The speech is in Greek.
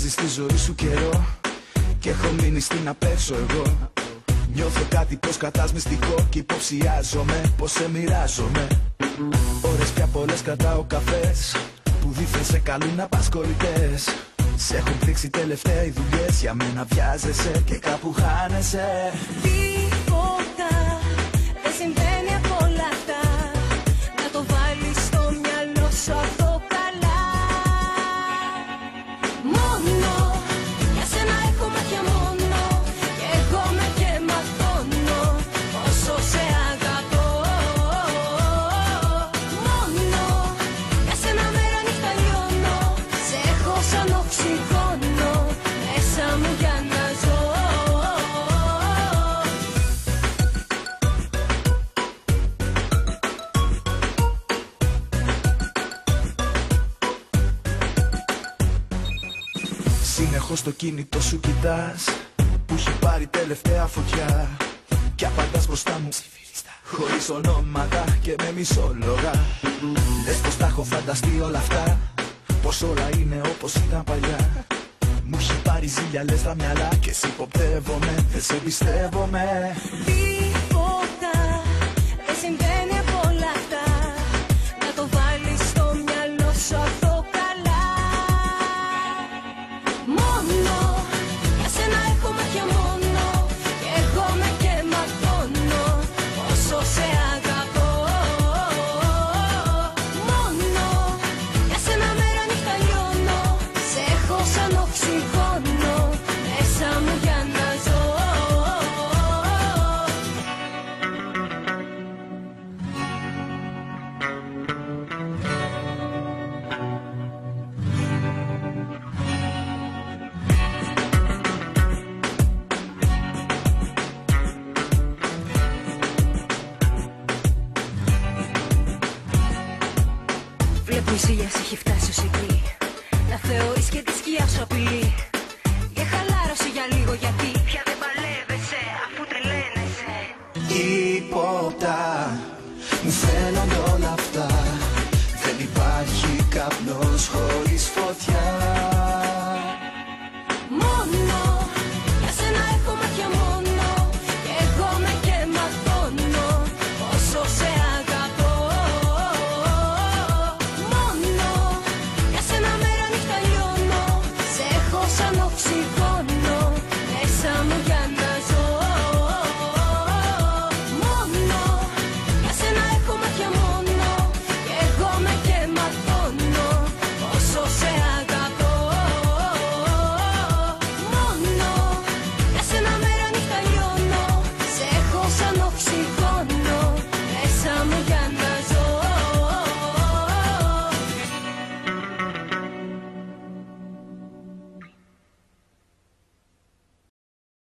Κάτι παίζεις στη ζωή σου καιρό Και έχω μείνει στην απέξω εγώ. Νιώθω κάτι πως κατάς μυστικό Κι υποψιάζομαι πως σε μοιράζομαι. Ώρες πια πολλές κρατάω καφές Που δίθεν σε καλούν απασχολητές. Σε έχουν δείξει τελευταία οι δουλειές Για μένα βιάζεσαι και κάπου χάνεσαι Συνεχώς το κινητό σου κοιτάς Που έχει πάρει τελευταία φωτιά. Κι απαντάς μπροστά μου. Χωρίς ονόματα και με μισόλογα. Λες πως τα έχω φανταστεί όλα αυτά. Πως όλα είναι όπως ήταν παλιά. Μου έχει πάρει ζήλια λες τα μυαλά Και σε υποπτεύομαι, δεν σε πιστεύομαι Τίποτα δεν συμβαίνει σαν οξυγόνο Μέσα μου για να ζω. Βλέπω η ζήλια σου έχει φτάσει ως εκεί. Να θεωρείς και τη σκιά σου απειλή. Για χαλάρωση για λίγο γιατί Πια δεν παλεύεσαι αφού τρελαίνεσαι. Τίποτα Μου φαίνονται όλα αυτά. Δεν υπάρχει καπνός χωρίς